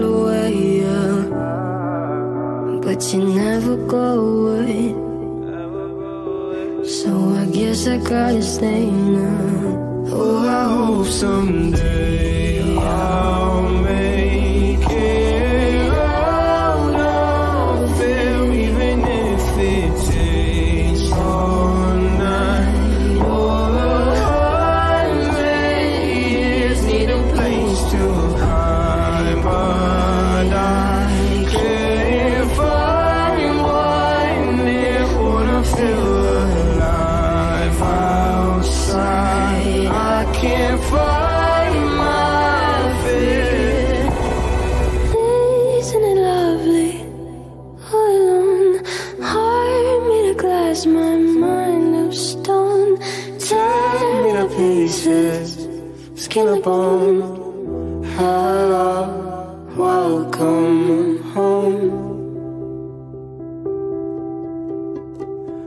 a way. But you never go away. So I guess I gotta stay now. Oh, I hope someday. Pieces, skin and bone. Hello, welcome home.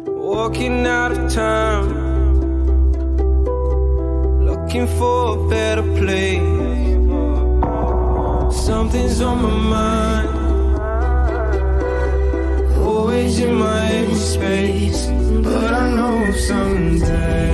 Walking out of town, looking for a better place. Something's on my mind, always in my space. But I know someday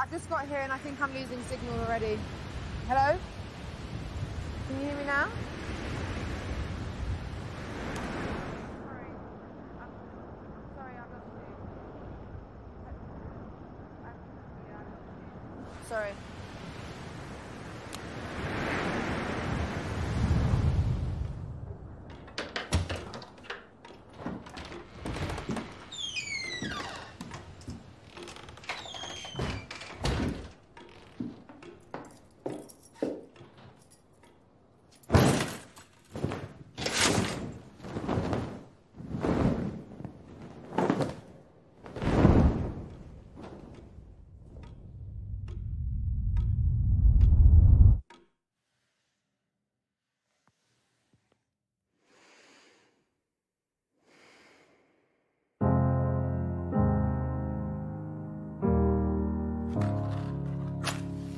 I've just got here and I think I'm losing signal already. Hello? Can you hear me now? Sorry.